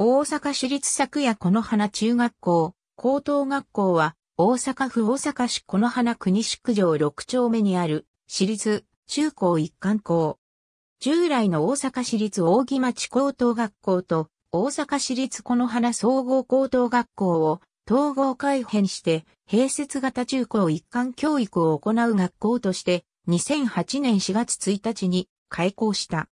大阪市立昨夜この花中学校、高等学校は、大阪府大阪市この花国宿城6丁目にある、私立、中高一貫校。従来の大阪市立扇町高等学校と、大阪市立この花総合高等学校を統合改編して、併設型中高一貫教育を行う学校として、2008年4月1日に開校した。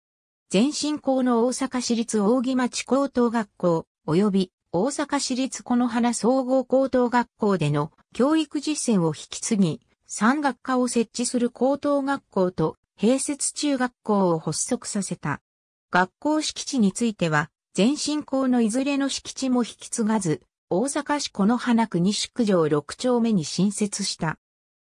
前進校の大阪市立扇町高等学校、及び大阪市立この花総合高等学校での教育実践を引き継ぎ、三学科を設置する高等学校と併設中学校を発足させた。学校敷地については、前進校のいずれの敷地も引き継がず、大阪市この花区西区上6丁目に新設した。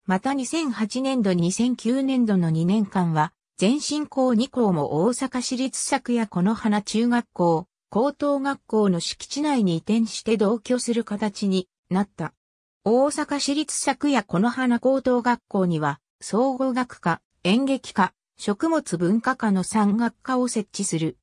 また2008年度2009年度の2年間は、前進校2校も大阪市立昨夜この花中学校、高等学校の敷地内に移転して同居する形になった。大阪市立昨夜この花高等学校には、総合学科、演劇科、食物文化科の3学科を設置する。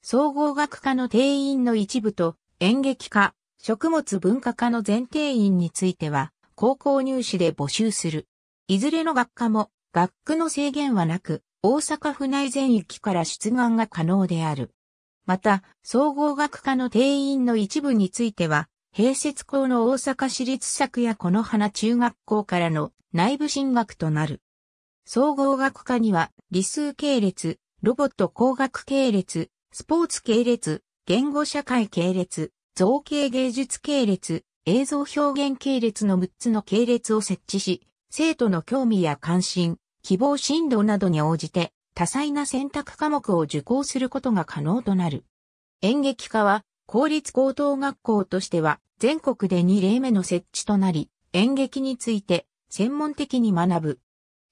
総合学科の定員の一部と演劇科、食物文化科の全定員については、高校入試で募集する。いずれの学科も学区の制限はなく、大阪府内全域から出願が可能である。また、総合学科の定員の一部については、併設校の大阪市立作やこの花中学校からの内部進学となる。総合学科には、理数系列、ロボット工学系列、スポーツ系列、言語社会系列、造形芸術系列、映像表現系列の6つの系列を設置し、生徒の興味や関心、希望進路などに応じて多彩な選択科目を受講することが可能となる。演劇科は公立高等学校としては全国で2例目の設置となり、演劇について専門的に学ぶ。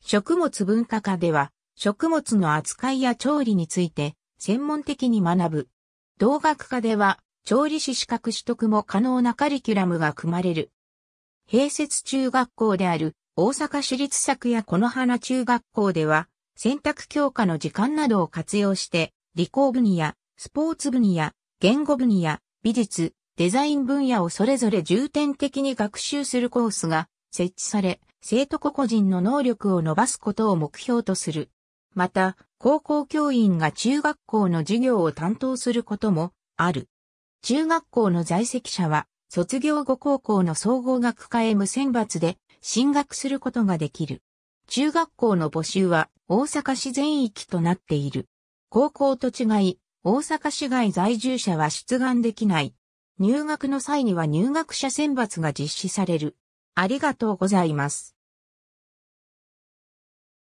食物文化科では食物の扱いや調理について専門的に学ぶ。同学科では調理師資格取得も可能なカリキュラムが組まれる。併設中学校である大阪市立作やこの花中学校では、選択教科の時間などを活用して、理工分野、スポーツ分野、言語分野、美術、デザイン分野をそれぞれ重点的に学習するコースが設置され、生徒個々人の能力を伸ばすことを目標とする。また、高校教員が中学校の授業を担当することもある。中学校の在籍者は、卒業後高校の総合学科へ無選抜で進学することができる。中学校の募集は大阪市全域となっている。高校と違い、大阪市外在住者は出願できない。入学の際には入学者選抜が実施される。ありがとうございます。